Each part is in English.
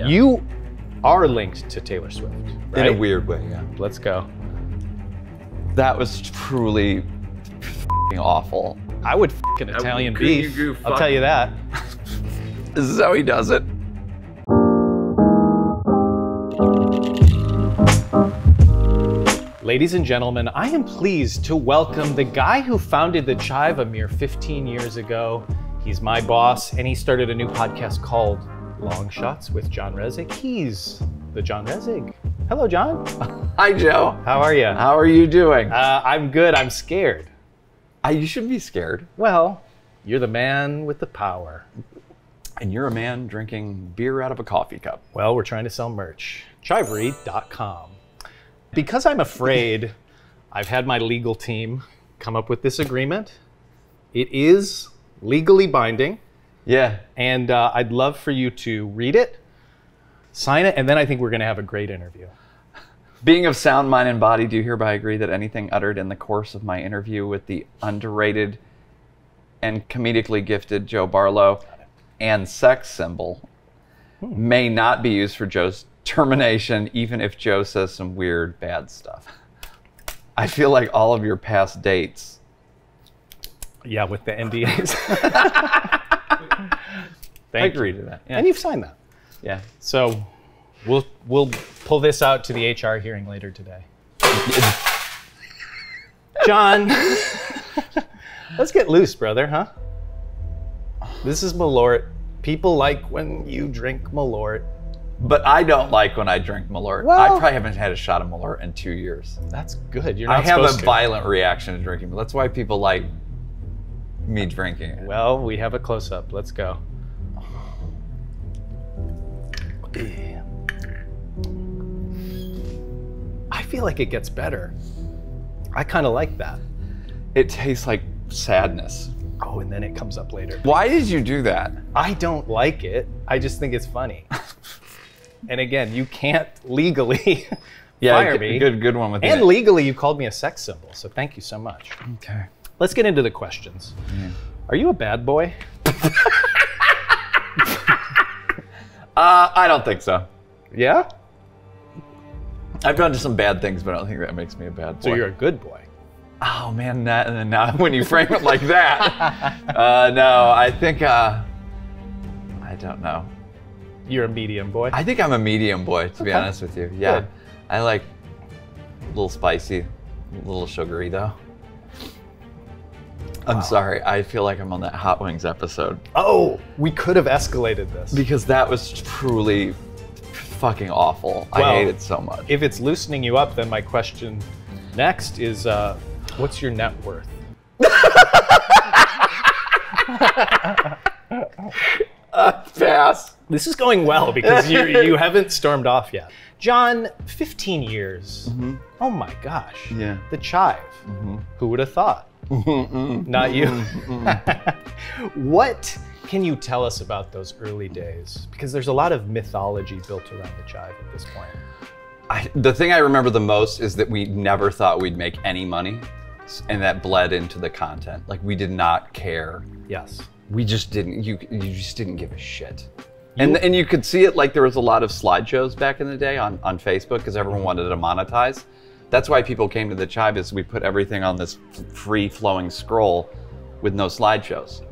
Yeah. You are linked to Taylor Swift, right? In a weird way, yeah. Let's go. That was truly fing awful. I would an Italian you beef. I'll tell you that. This is how he does it. Ladies and gentlemen, I am pleased to welcome the guy who founded the Chive a mere 15 years ago. He's my boss, and he started a new podcast called Long Shots with John Resig. He's the John Resig. Hello, John. Hi, Joe. How are you? How are you doing? Uh, I'm good. I'm scared. I, you shouldn't be scared. Well, you're the man with the power. And you're a man drinking beer out of a coffee cup. Well, we're trying to sell merch. Chivery.com. Because I'm afraid, I've had my legal team come up with this agreement. It is legally binding, Yeah. and uh, I'd love for you to read it, sign it, and then I think we're going to have a great interview. Being of sound mind and body, do you hereby agree that anything uttered in the course of my interview with the underrated and comedically gifted Joe Barlow and sex symbol may not be used for Joe's termination, even if Joe says some weird, bad stuff? I feel like all of your past dates. Yeah, with the NDAs. I agree you. to that. Yeah. And you've signed that. yeah. So we'll we'll pull this out to the HR hearing later today. John, let's get loose, brother, huh? This is Malort. People like when you drink Malort. But I don't like when I drink Malort. I probably haven't had a shot of Malort in two years. That's good. You're not I have a to. violent reaction to drinking. That's why people like me drinking it. Well, we have a close up. Let's go. I feel like it gets better. I kind of like that. It tastes like sadness. Oh, and then it comes up later. Why did you do that? I don't like it. I just think it's funny. and again, you can't legally fire good, me. Good, good one with And you. legally, you called me a sex symbol. So thank you so much. Okay. Let's get into the questions. Are you a bad boy? Uh, I don't think so. Yeah. I've done some bad things, but I don't think that makes me a bad boy. So you're a good boy. Oh man, that, now when you frame it like that, uh, no, I think uh, I don't know. You're a medium boy. I think I'm a medium boy, to be honest with you. Yeah, Good. I like a little spicy, a little sugary though. I'm sorry. I feel like I'm on that Hot Wings episode oh, we could have escalated this. because that was truly fucking awful. I hate it so much. if it's loosening you up, then my question next is uh, what's your net worth? Uh, pass. This is going well because you you haven't stormed off yet. John, 15 years. Mm-hmm. Oh my gosh. Yeah. The Chive. Mm-hmm. Who would have thought? Mm-hmm. Not you. Mm-hmm. what can you tell us about those early days? Because there's a lot of mythology built around the Chive at this point. I, the thing I remember the most is that we never thought we'd make any money, and that bled into the content. Like we did not care. Yes. We just didn't. You you just didn't give a shit. And and you could see it like there was a lot of slideshows back in the day on on Facebook because everyone wanted to monetize. That's why people came to the Chive is we put everything on this free flowing scroll with no slideshows,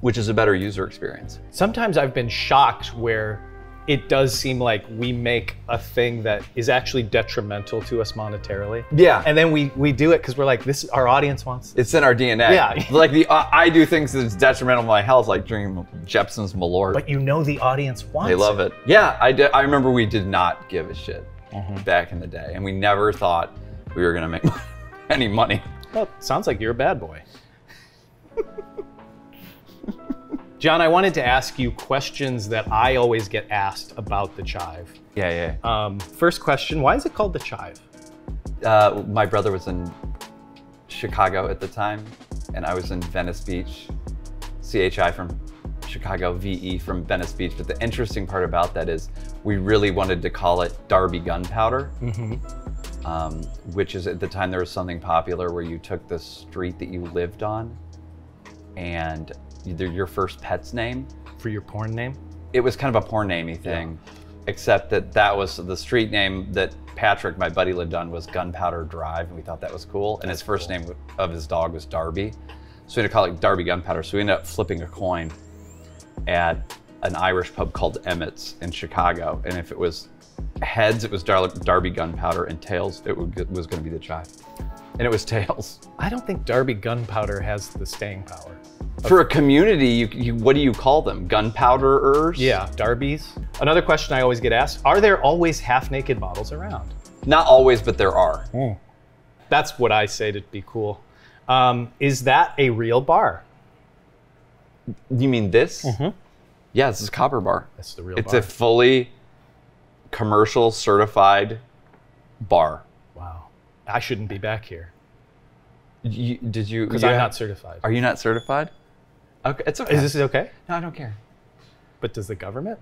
which is a better user experience. Sometimes I've been shocked where it does seem like we make a thing that is actually detrimental to us monetarily. Yeah. And then we we do it because we're like, this our audience wants this. It's in our DNA. Yeah. Like the uh, I do things that's detrimental to my health, like drinking Jeppson's Malort. But you know the audience wants They love it. Yeah, I did. I remember we did not give a shit back in the day, and we never thought we were gonna make any money. Well, sounds like you're a bad boy. John, I wanted to ask you questions that I always get asked about the chive. Yeah, yeah. Um, first question, why is it called the chive? Uh, my brother was in Chicago at the time, and I was in Venice Beach. CHI from Chicago, VE from Venice Beach. But the interesting part about that is we really wanted to call it Darby Gunpowder, um, which is at the time there was something popular where you took the street that you lived on and either your first pet's name. For your porn name? it was kind of a porn namey thing, except that that was the street name that Patrick, my buddy, lived on was Gunpowder Drive, and we thought that was cool. And his first name of his dog was Darby, so we had to call it Darby Gunpowder. So we ended up flipping a coin at an Irish pub called Emmit's in Chicago, and if it was heads, it was Dar- Darby Gunpowder, and tails, it would- was going to be the chive, and it was tails. I don't think Darby Gunpowder has the staying power. For a community, you, you what do you call them? Gunpowderers? Yeah, Darby's. Another question I always get asked Are there always half naked models around? Not always, but there are. That's what I say to be cool. Um, is that a real bar? You mean this? Mm-hmm. Yeah, this is Copper Bar. That's the real It's bar. a fully commercial certified bar. wow. I shouldn't be back here You, did you? because I'm ha- not certified. Are you not certified? Okay, it's okay. Is this okay? No, I don't care. But does the government?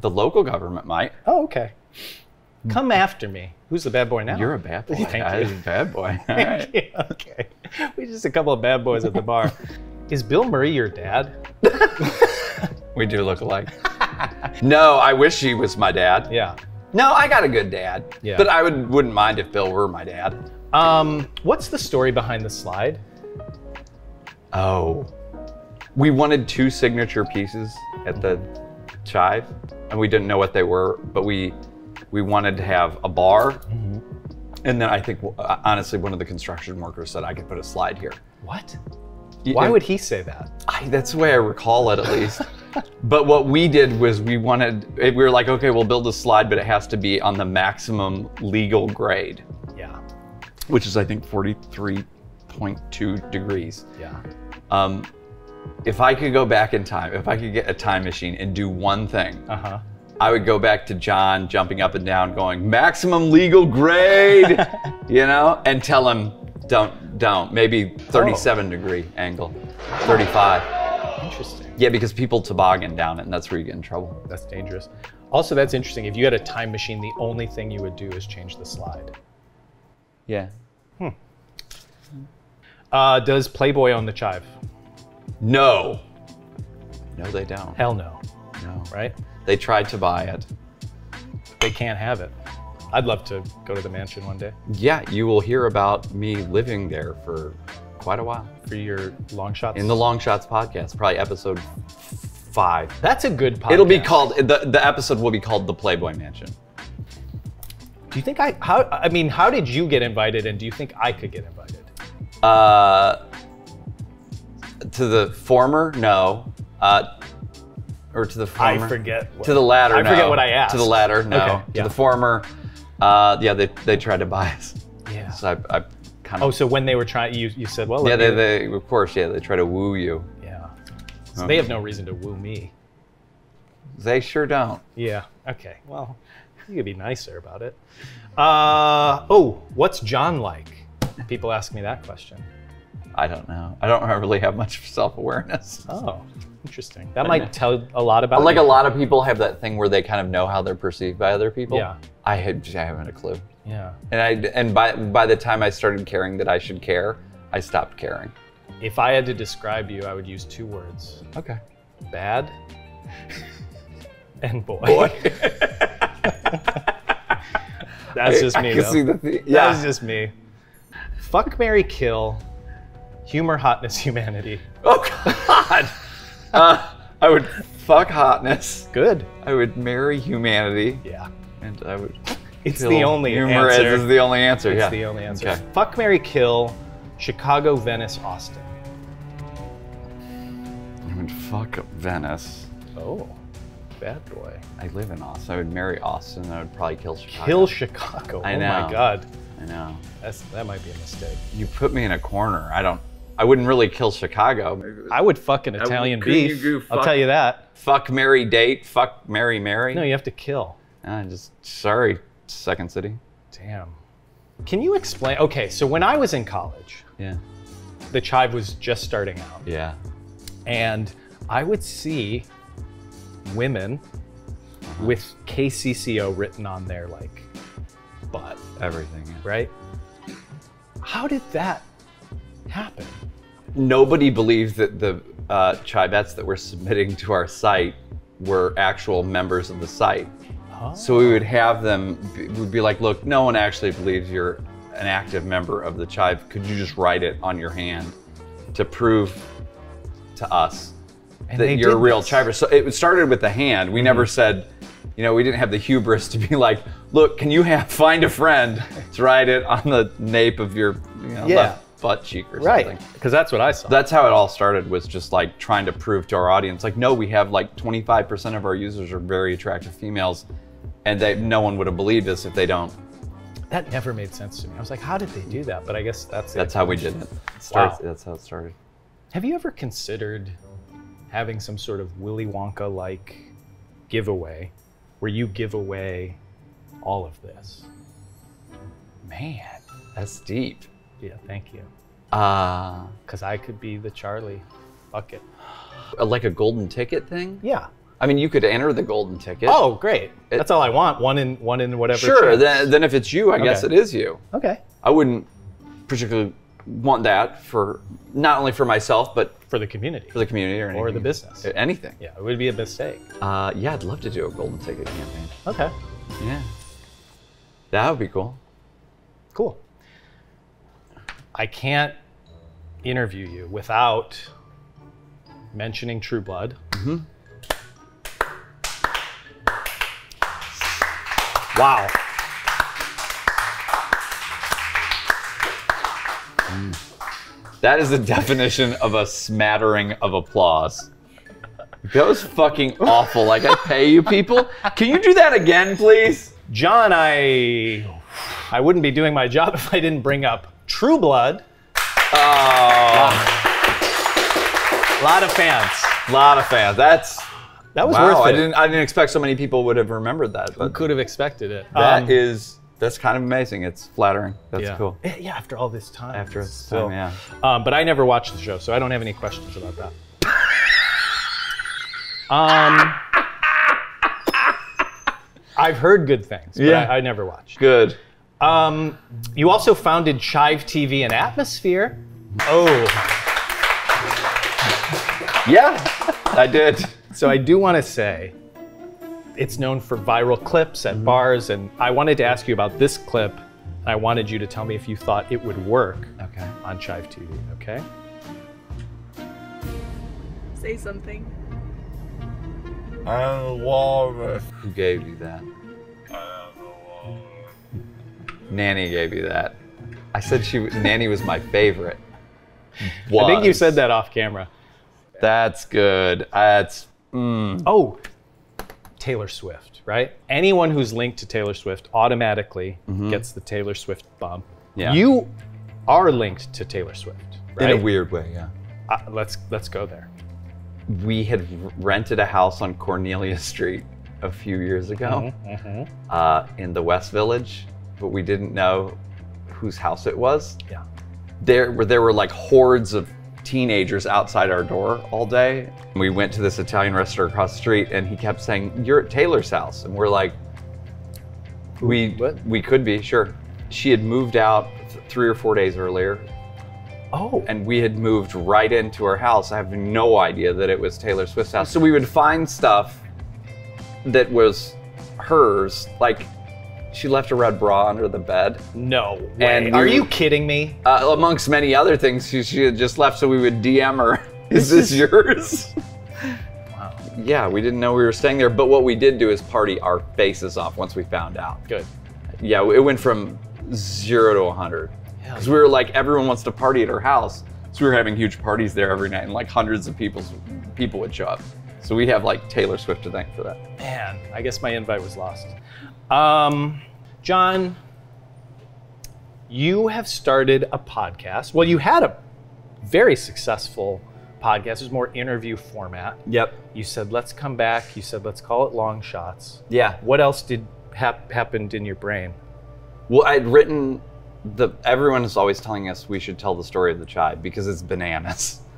The local government might. Oh, okay. Come after me. Who's the bad boy now? You're a bad boy. Thank I you. bad boy. All right. Okay. We're just a couple of bad boys at the bar. Is Bill Murray your dad? We do look alike. no, I wish he was my dad. Yeah. No, I got a good dad. Yeah. But I would wouldn't mind if Bill were my dad. Um, what's the story behind the slide? Oh. We wanted two signature pieces at the chive, and we didn't know what they were, but we we wanted to have a bar. And then I think, uh, honestly, one of the construction workers said I could put a slide here. What? Why and would he say that? I, that's the way I recall it, at least. but what we did was we wanted, we were like, okay, we'll build a slide, but it has to be on the maximum legal grade, Yeah. which is, I think, 43.2 degrees. Yeah. Um, if I could go back in time, if I could get a time machine and do one thing, Uh huh. I would go back to John jumping up and down, going maximum legal grade, you know, and tell him don't, don't, maybe 37 degree angle, 35. Interesting. Yeah, because people toboggan down it, and that's where you get in trouble. That's dangerous. Also, that's interesting. If you had a time machine, the only thing you would do is change the slide. Yeah. Uh, does Playboy own the chive? No. No, they don't. Hell no. No. Right? They tried to buy it. They can't have it. I'd love to go to the mansion one day Yeah, you will hear about me living there for quite a while. for your long shots. In the Long Shots podcast, probably episode five. That's a good podcast. It'll be called the the episode will be called the Playboy Mansion. Do you think I how I mean, how did you get invited and do you think I could get invited? Uh, to the former, no. Uh, or to the former. I forget. What, To the latter, I forget what I asked. To the latter, no. Okay, To the former, uh, yeah, they they tried to buy us. Yeah. So I, I kind of. Oh, so when they were trying, you you said, well, yeah, they, they of course, yeah, they try to woo you. yeah. So they have no reason to woo me. They sure don't. Yeah. Okay. Well, you could be nicer about it. Uh oh, what's John like? People ask me that question. I don't know. I don't really have much self awareness. Oh, interesting. That might tell a lot about Like you. a lot of people have that thing where they kind of know how they're perceived by other people. Yeah. I had I haven't a clue. Yeah. And I and by by the time I started caring that I should care, I stopped caring. If I had to describe you, I would use two words: Okay. bad and boy. Boy. That's just me. I can though. see the yeah. That's just me. Fuck Mary Kill. Humor, hotness, humanity. oh God. uh, I would fuck hotness. Good. I would marry humanity, Yeah. And I would. It's kill the only humor answer. Is, is the only answer. It's yeah. the only answer. Okay. Fuck Mary Kill. Chicago, Venice, Austin. I would fuck Venice. Oh, bad boy. I live in Austin. I would marry Austin. and I would probably kill Chicago. Kill Chicago. I oh know. my god. I know. That's that might be a mistake. You put me in a corner. I don't. I wouldn't really kill Chicago. I would fuck an Italian couldn't beef. do I'll tell you that. fuck Mary date. Fuck Mary Mary. No, you have to kill. Ah, just sorry, Second City. Damn. Can you explain? Okay, so when I was in college, Yeah. the chive was just starting out, Yeah. and I would see women with KCCO written on their like butt, Everything. yeah. right? How did that happen? Nobody believes that the uh, chivettes that we're submitting to our site were actual members of the site. Oh. So we would have them, we'd be like, look, no one actually believes you're an active member of the Chive. Could you just write it on your hand to prove to us And that you're a real this. Chiver? So it started with the hand. We never mm-hmm. said, you know, we didn't have the hubris to be like, look, can you have find a friend to write it on the nape of your you know, Yeah. left butt cheek or right, something? because that's what I saw. That's how it all started. Was just like trying to prove to our audience, like, no, we have like 25% of our users are very attractive females, and they no one would have believed us if they don't. that never made sense to me. I was like, how did they do that? But I guess that's it. That's how we did it. it starts, Wow. That's how it started. Have you ever considered having some sort of Willy Wonka like giveaway where you give away all of this? Man, that's deep. Yeah, thank you. Uh, Because I could be the Charlie bucket. like a golden ticket thing. Yeah. I mean, you could enter the golden ticket. Oh, great. That's all I want. One in one in whatever. sure. chance. Then, then if it's you, I guess it is you. Okay. I wouldn't particularly want that for not only for myself, but For the community. for the community or, Or the business. Anything. yeah, it would be a mistake. Uh, yeah, I'd love to do a golden ticket campaign. Okay. Yeah. That would be cool. Cool. I can't interview you without mentioning True Blood. Wow. That is the definition of a smattering of applause. That was fucking awful. Like I pay you people. Can you do that again, please? John, I I wouldn't be doing my job if I didn't bring up True Blood. Oh, A lot of fans. A lot of fans. That's That was wow. worth I it. didn't. I didn't expect so many people would have remembered that. But Could have expected it. that Um, is that's kind of amazing. It's flattering. That's yeah. cool. Eh, Yeah, after all this time. After it's still- time, yeah. Um, but I never watched the show, so I don't have any questions about that. um, I've heard good things, but Yeah. I, I never watched. Good. Um, you also founded Chive TV and Atmosphere. Oh, Yeah, I did. So I do want to say it's known for viral clips Mm-hmm. at bars, and I wanted to ask you about this clip. And I wanted you to tell me if you thought it would work Okay. on Chive TV. Okay. Say something. I'm a walrus. Who gave you that? I am the walrus. Nanny gave you that. I said she. Nanny was my favorite. I think you said that off camera. That's good. That's. Mm. Oh, Taylor Swift, right? Anyone who's linked to Taylor Swift automatically gets the Taylor Swift bump. Mm-hmm. Yeah. You are linked to Taylor Swift, right? In a weird way, yeah. Uh, let's let's go there. We had rented a house on Cornelia Street a few years ago Mm-hmm. uh, in the West Village, but we didn't know whose house it was. Yeah. there were there were like hordes of teenagers outside our door all day. We went to this Italian restaurant across the street, and he kept saying, "You're at Taylor's house," and we're like, "We What? we could be sure." She had moved out three or four days earlier, Oh, and we had moved right into her house. I have no idea that it was Taylor Swift's house. So we would find stuff that was hers, like she left a red bra under the bed. no way! And are you kidding me? uh, amongst many other things, she, she had just left, so we would DM her. Is This yours? Wow. Yeah, we didn't know we were staying there, but what we did do is party our faces off once we found out. Good. Yeah, it went from zero to 100. Hell Because we were like, everyone wants to party at our house. So we were having huge parties there every night, and like hundreds of people, people would show up. So we have like Taylor Swift to thank for that. Man, I guess my invite was lost. Um, John, you have started a podcast. Well, you had a very successful podcast. It was more interview format. Yep. You said, let's come back. You said, let's call it long shots. Yeah. What else did hap- happened in your brain? Well, I'd written the. Everyone is always telling us we should tell the story of the Chive because it's bananas.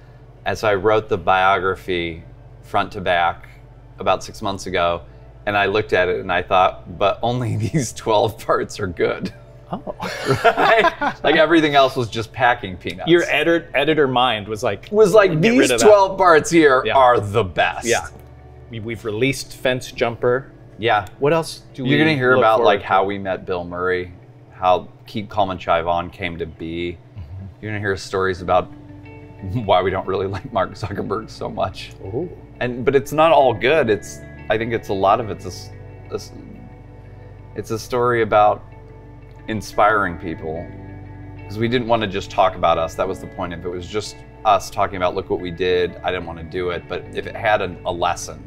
And so I wrote the biography front to back about six months ago, and I looked at it and I thought, but only these twelve parts are good. Oh. Right? like everything else was just packing peanuts. your editor editor mind was like, was like these of that. twelve parts here Yeah. are the best. Yeah. we- we've released Fence Jumper. Yeah. What else do we? You're gonna hear about like to? how we met Bill Murray, how Keep Calm and Chive On came to be. Mm-hmm. You're gonna hear stories about why we don't really like Mark Zuckerberg so much. Ooh. And but it's not all good. It's I think it's a lot of it's a, a it's a story about inspiring people because we didn't want to just talk about us. That was the point. If it was just us talking about look what we did, I didn't want to do it. But if it had an, a lesson,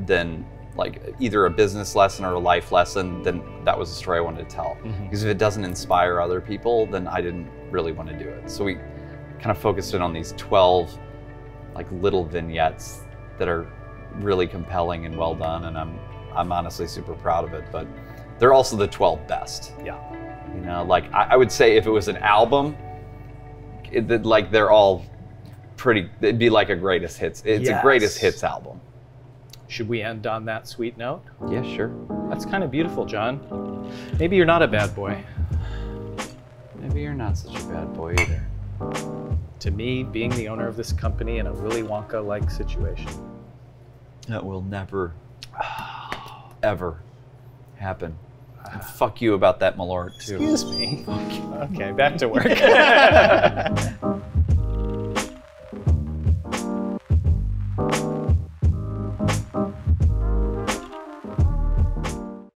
then like either a business lesson or a life lesson, then that was the story I wanted to tell. Mhm. Because if it doesn't inspire other people, then I didn't really want to do it. So we kind of focused in on these 12 like little vignettes that are really compelling and well done and I'm I'm honestly super proud of it, but they're also the 12 best. Yeah. You know, like I, I would say if it was an album, it, that, like they're all pretty. It'd be like a greatest hits. It's a greatest hits album. Should we end on that sweet note? Yeah, sure. That's kind of beautiful, John. Maybe you're not a bad boy. Maybe you're not such a bad boy either. To me, being the owner of this company in a Willy Wonka-like situation. That will never, ever happen. And ah. fuck you about that Malort too. Excuse me. Okay, back to work.